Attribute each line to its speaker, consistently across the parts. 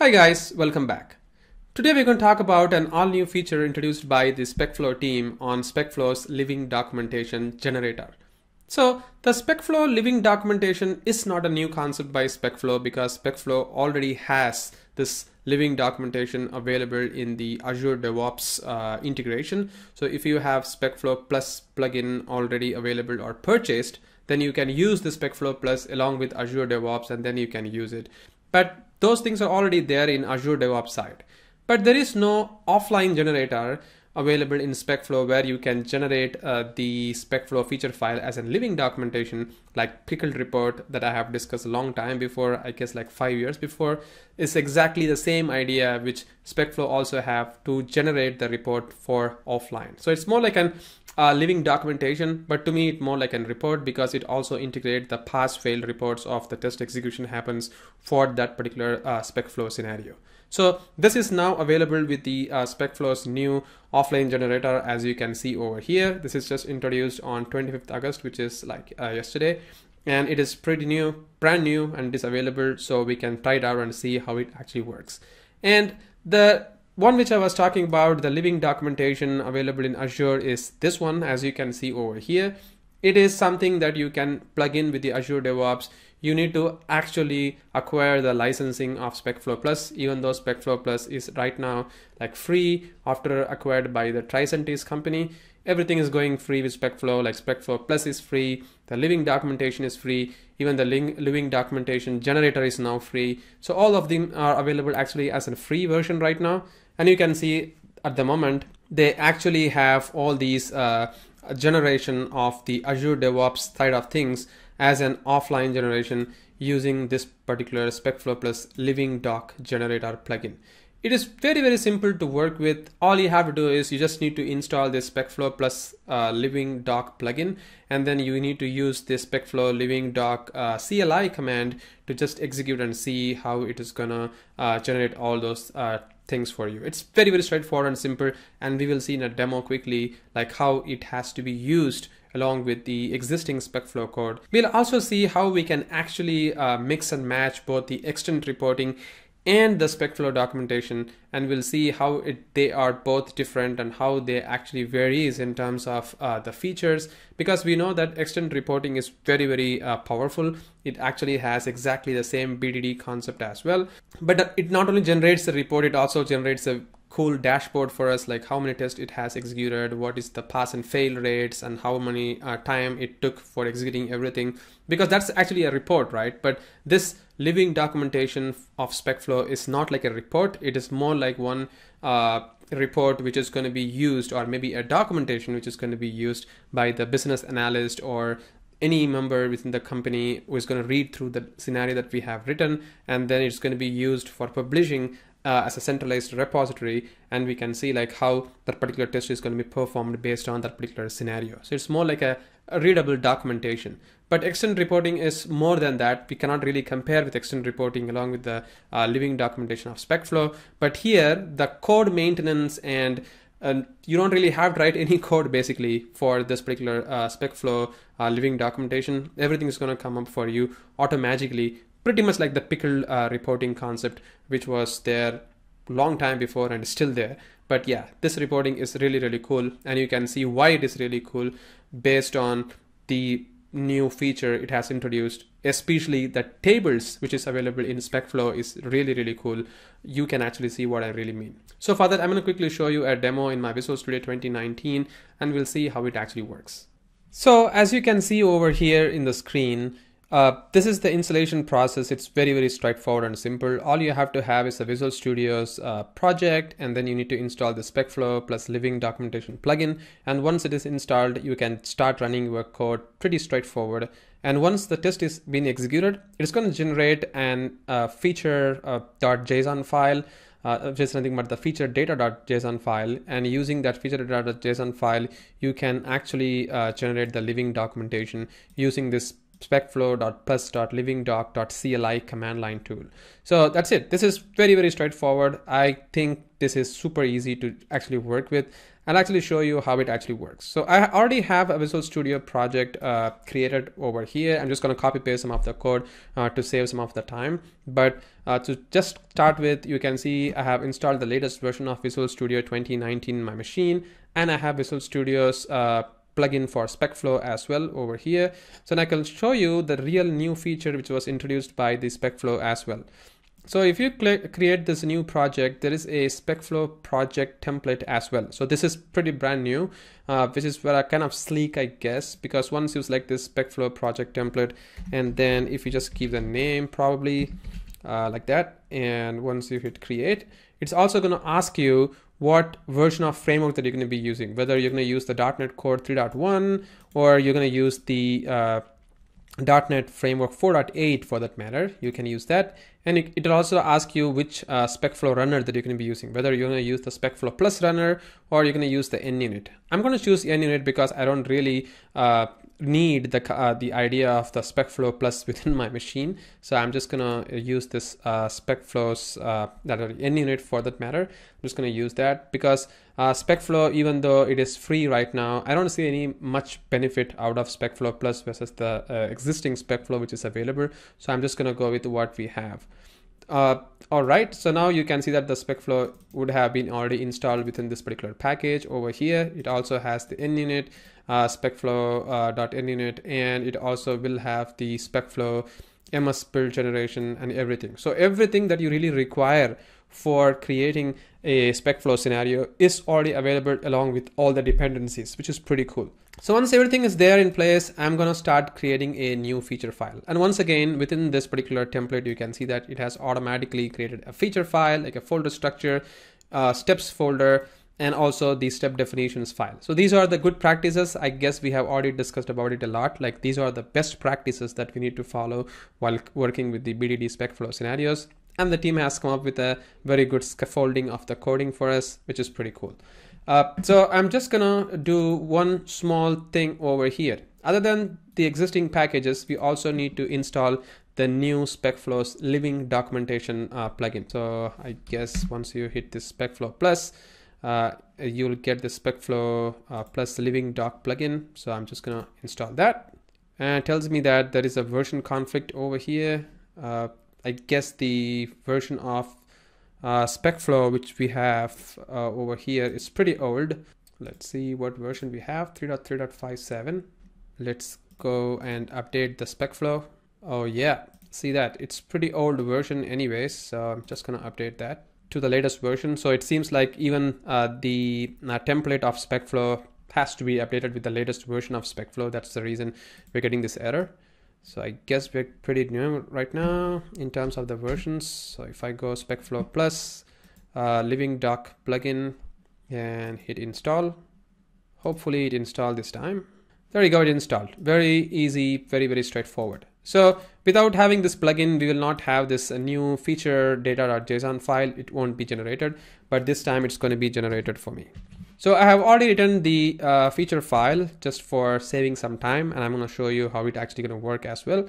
Speaker 1: Hi guys, welcome back. Today we're going to talk about an all new feature introduced by the SpecFlow team on SpecFlow's living documentation generator. So the SpecFlow living documentation is not a new concept by SpecFlow because SpecFlow already has this living documentation available in the Azure DevOps uh, integration. So if you have SpecFlow Plus plugin already available or purchased, then you can use the SpecFlow Plus along with Azure DevOps and then you can use it. But those things are already there in Azure DevOps side. But there is no offline generator available in SpecFlow where you can generate uh, the SpecFlow feature file as a living documentation like pickled report that I have discussed a long time before, I guess like five years before, is exactly the same idea which SpecFlow also have to generate the report for offline. So it's more like an uh, living documentation, but to me, it's more like a report because it also integrates the pass fail reports of the test execution happens for that particular uh, SpecFlow scenario. So this is now available with the uh, SpecFlow's new offline generator as you can see over here. This is just introduced on 25th August, which is like uh, yesterday. And it is pretty new, brand new, and it is available so we can try it out and see how it actually works. And the one which I was talking about, the living documentation available in Azure is this one, as you can see over here. It is something that you can plug in with the Azure DevOps. You need to actually acquire the licensing of SpecFlow Plus, even though SpecFlow Plus is right now like free after acquired by the Tricentis company. Everything is going free with SpecFlow, like SpecFlow Plus is free, the living documentation is free, even the living documentation generator is now free. So all of them are available actually as a free version right now and you can see at the moment they actually have all these uh, generation of the Azure DevOps side of things as an offline generation using this particular SpecFlow Plus Living Doc Generator plugin. It is very, very simple to work with. All you have to do is you just need to install this SpecFlow Plus uh, Living Doc plugin, and then you need to use this SpecFlow Living Doc uh, CLI command to just execute and see how it is gonna uh, generate all those uh, things for you. It's very, very straightforward and simple, and we will see in a demo quickly like how it has to be used along with the existing SpecFlow code. We'll also see how we can actually uh, mix and match both the extent reporting and the SpecFlow documentation and we'll see how it, they are both different and how they actually varies in terms of uh, the features because we know that extent reporting is very very uh, powerful. It actually has exactly the same BDD concept as well. But it not only generates the report it also generates a cool dashboard for us like how many tests it has executed what is the pass and fail rates and how many uh, time it took for executing everything. Because that's actually a report right? But this living documentation of specflow is not like a report. It is more like one uh, report which is going to be used or maybe a documentation which is going to be used by the business analyst or any member within the company who is going to read through the scenario that we have written and then it's going to be used for publishing uh, as a centralized repository and we can see like how that particular test is going to be performed based on that particular scenario. So it's more like a, a readable documentation. But extent reporting is more than that. We cannot really compare with extent reporting along with the uh, living documentation of specflow. But here the code maintenance and and you don't really have to write any code basically for this particular uh, specflow uh, living documentation. Everything is going to come up for you automatically pretty much like the pickle uh, reporting concept which was there long time before and is still there. But yeah this reporting is really really cool. And you can see why it is really cool based on the new feature it has introduced. Especially the tables which is available in specflow is really really cool. You can actually see what i really mean. So for that i'm going to quickly show you a demo in my visual studio 2019 and we'll see how it actually works. So as you can see over here in the screen uh, this is the installation process. It's very, very straightforward and simple. All you have to have is a Visual Studios uh, project, and then you need to install the SpecFlow plus Living Documentation plugin. And once it is installed, you can start running your code pretty straightforward. And once the test is being executed, it's going to generate an uh, feature uh, .json file uh, just nothing but the feature data.json file and using that feature data.json file you can actually uh, generate the living documentation using this specflow.plus.livingdoc.cli command line tool. So that's it. This is very, very straightforward. I think this is super easy to actually work with. I'll actually show you how it actually works. So I already have a Visual Studio project uh, created over here. I'm just going to copy paste some of the code uh, to save some of the time. But uh, to just start with, you can see I have installed the latest version of Visual Studio 2019 in my machine, and I have Visual Studio's uh, plugin for SpecFlow as well over here. So now I can show you the real new feature which was introduced by the SpecFlow as well. So if you click create this new project, there is a SpecFlow project template as well. So this is pretty brand new, uh, which is very kind of sleek, I guess, because once you select this SpecFlow project template, and then if you just give the name probably uh, like that, and once you hit create, it's also going to ask you what version of framework that you're going to be using, whether you're going to use the .NET Core 3.1 or you're going to use the uh, .NET Framework 4.8 for that matter. You can use that. And it, will also ask you which uh, SpecFlow runner that you're going to be using, whether you're going to use the SpecFlow Plus runner or you're going to use the NUnit. I'm going to choose NUnit because I don't really uh, need the uh, the idea of the SpecFlow Plus within my machine. So I'm just gonna use this uh, SpecFlow's uh, that are NUnit for that matter. I'm just gonna use that because uh, SpecFlow, even though it is free right now, I don't see any much benefit out of SpecFlow Plus versus the uh, existing SpecFlow which is available. So I'm just gonna go with what we have. Uh, all right, so now you can see that the SpecFlow would have been already installed within this particular package over here. It also has the NUnit, uh, SpecFlow.NUnit, uh, and it also will have the SpecFlow MS build generation and everything. So everything that you really require for creating a SpecFlow scenario is already available along with all the dependencies, which is pretty cool. So once everything is there in place, I'm to start creating a new feature file. And once again, within this particular template, you can see that it has automatically created a feature file, like a folder structure, uh, steps folder, and also the step definitions file. So these are the good practices. I guess we have already discussed about it a lot. Like these are the best practices that we need to follow while working with the BDD spec flow scenarios and the team has come up with a very good scaffolding of the coding for us, which is pretty cool. Uh, so I'm just gonna do one small thing over here. Other than the existing packages, we also need to install the new SpecFlow's living documentation uh, plugin. So I guess once you hit this SpecFlow Plus, uh, you'll get the SpecFlow uh, Plus Living Doc plugin. So I'm just gonna install that. And it tells me that there is a version conflict over here. Uh, I guess the version of uh, SpecFlow which we have uh, over here is pretty old. Let's see what version we have 3.3.57. Let's go and update the SpecFlow. Oh yeah, see that it's pretty old version anyways. So I'm just gonna update that to the latest version. So it seems like even uh, the uh, template of SpecFlow has to be updated with the latest version of SpecFlow. That's the reason we're getting this error. So I guess we're pretty new right now in terms of the versions. So if I go SpecFlow Plus, uh, Living Doc plugin and hit install, hopefully it installed this time. There you go, it installed. Very easy, very, very straightforward. So without having this plugin, we will not have this uh, new feature data.json file. It won't be generated, but this time it's going to be generated for me. So I have already written the uh, feature file just for saving some time and I'm going to show you how it actually going to work as well.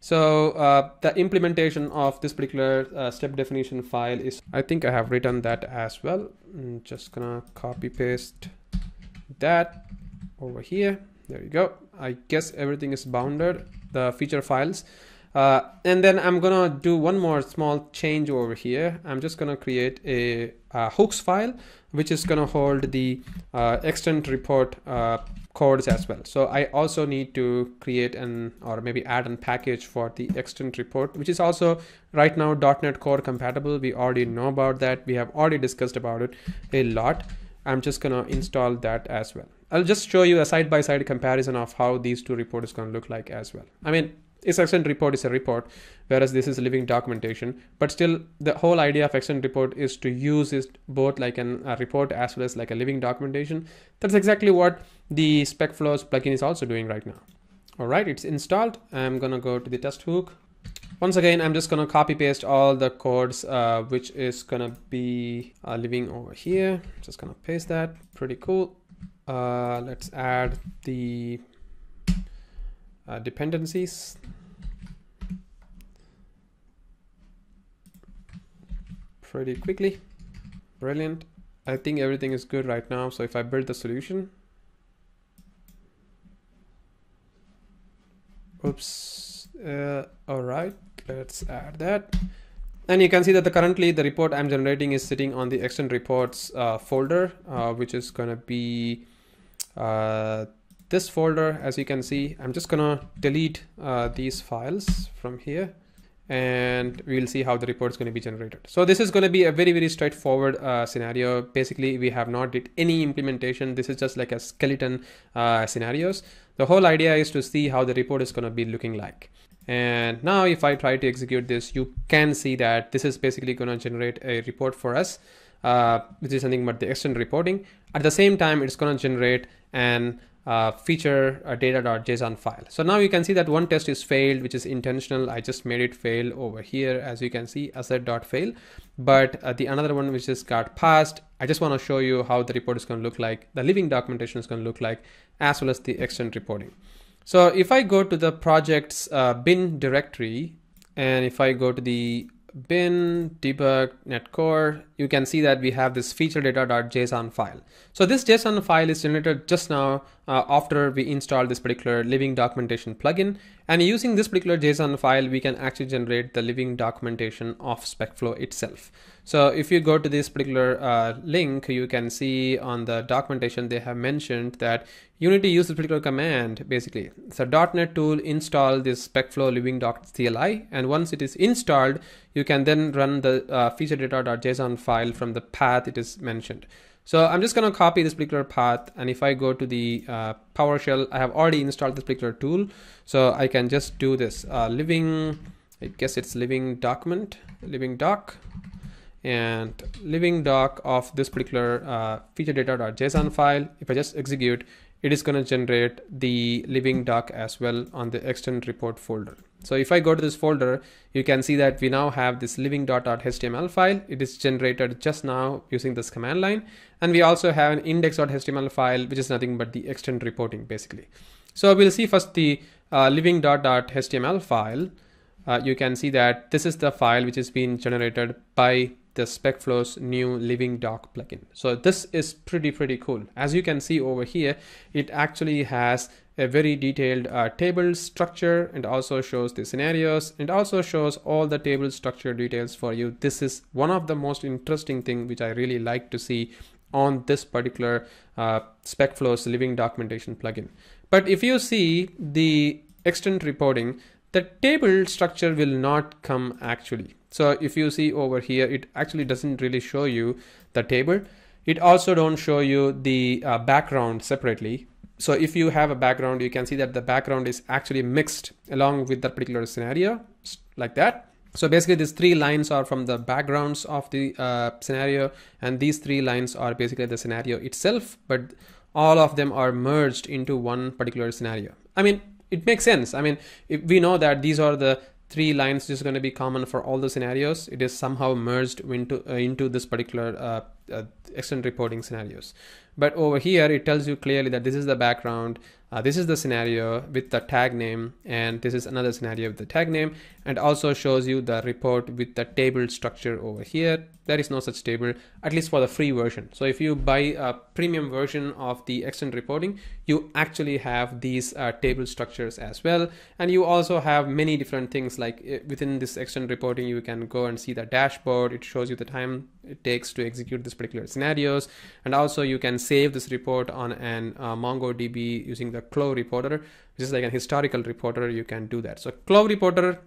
Speaker 1: So uh, the implementation of this particular uh, step definition file is, I think I have written that as well. I'm just gonna copy paste that over here. There you go. I guess everything is bounded, the feature files. Uh, and then I'm gonna do one more small change over here. I'm just gonna create a, a hooks file which is to hold the uh, extent report uh, codes as well. So I also need to create an or maybe add an package for the extent report, which is also right now .NET Core compatible. We already know about that. We have already discussed about it a lot. I'm just to install that as well. I'll just show you a side-by-side -side comparison of how these two reports going to look like as well. I mean, extent report is a report whereas this is a living documentation but still the whole idea of extent report is to use it both like an, a report as well as like a living documentation. That's exactly what the specflows plugin is also doing right now. All right it's installed. I'm gonna go to the test hook. Once again i'm just gonna copy paste all the codes uh, which is gonna be uh, living over here. Just gonna paste that. Pretty cool uh, let's add the uh, dependencies. Pretty quickly. Brilliant. I think everything is good right now. So if I build the solution, oops, uh, all right, let's add that. And you can see that the currently the report I'm generating is sitting on the extent reports uh, folder, uh, which is going to be uh, this folder. As you can see, I'm just to delete uh, these files from here and we'll see how the report is going to be generated. So this is going to be a very, very straightforward uh, scenario. Basically, we have not did any implementation. This is just like a skeleton uh, scenarios. The whole idea is to see how the report is going to be looking like. And now if I try to execute this, you can see that this is basically going to generate a report for us, uh, which is nothing but the extent reporting. At the same time, it's going to generate an uh, feature a data.json file. So now you can see that one test is failed, which is intentional. I just made it fail over here. As you can see, Assert.Fail, but uh, the another one which just got passed. I just want to show you how the report is going to look like. The living documentation is going to look like as well as the extent reporting. So if I go to the project's uh, bin directory, and if I go to the bin debug netcore, you can see that we have this feature data.json file. So this JSON file is generated just now uh, after we install this particular living documentation plugin. And using this particular JSON file, we can actually generate the living documentation of SpecFlow itself. So if you go to this particular uh, link, you can see on the documentation, they have mentioned that you need to use this particular command basically. So .NET tool install this SpecFlow living.cli and once it is installed, you can then run the uh, feature data.json file from the path it is mentioned. So I'm just going to copy this particular path. And if I go to the uh, PowerShell, I have already installed this particular tool. So I can just do this uh, living, I guess it's living document, living doc and living doc of this particular uh, feature data.json file. If I just execute, it is going to generate the living doc as well on the extent report folder. So if I go to this folder, you can see that we now have this living.html file. It is generated just now using this command line. And we also have an index.html file, which is nothing but the extend reporting basically. So we'll see first the uh, living.html file. Uh, you can see that this is the file which is being generated by the SpecFlow's new Living Doc plugin. So this is pretty, pretty cool. As you can see over here, it actually has a very detailed uh, table structure and also shows the scenarios and also shows all the table structure details for you. This is one of the most interesting thing which I really like to see on this particular uh, SpecFlow's living documentation plugin. But if you see the extent reporting, the table structure will not come actually. So if you see over here, it actually doesn't really show you the table. It also don't show you the uh, background separately. So if you have a background, you can see that the background is actually mixed along with that particular scenario like that. So basically these three lines are from the backgrounds of the uh, scenario and these three lines are basically the scenario itself, but all of them are merged into one particular scenario. I mean, it makes sense. I mean, we know that these are the three lines just going to be common for all the scenarios. It is somehow merged into uh, into this particular uh, uh, extent reporting scenarios. But over here, it tells you clearly that this is the background, uh, this is the scenario with the tag name, and this is another scenario with the tag name, and also shows you the report with the table structure over here. There is no such table at least for the free version. So if you buy a premium version of the extent reporting you actually have these uh, table structures as well. And you also have many different things like uh, within this extent reporting you can go and see the dashboard. It shows you the time it takes to execute this particular scenarios. And also you can save this report on an uh, mongodb using the Klov reporter. Which is like an historical reporter. You can do that. So Klov reporter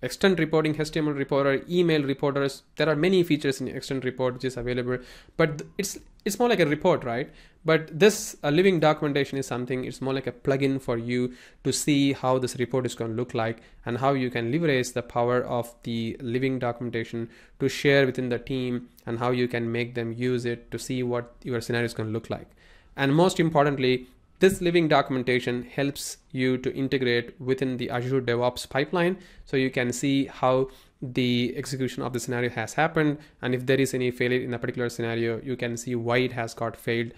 Speaker 1: extent reporting html reporter email reporters. There are many features in extend report which is available. But it's it's more like a report right but this uh, living documentation is something it's more like a plugin for you to see how this report is going to look like and how you can leverage the power of the living documentation to share within the team and how you can make them use it to see what your scenario is going to look like. And most importantly this living documentation helps you to integrate within the Azure DevOps pipeline so you can see how the execution of the scenario has happened. And if there is any failure in a particular scenario you can see why it has got failed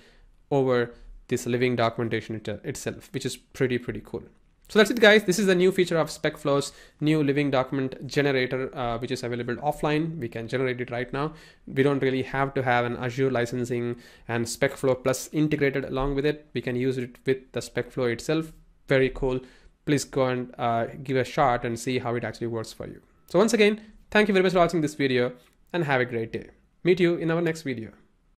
Speaker 1: over this living documentation itself which is pretty pretty cool So that's it guys. This is the new feature of SpecFlow's new living document generator, uh, which is available offline. We can generate it right now. We don't really have to have an Azure licensing and SpecFlow Plus integrated along with it. We can use it with the SpecFlow itself. Very cool. Please go and uh, give a shot and see how it actually works for you. So once again, thank you very much for watching this video and have a great day. Meet you in our next video.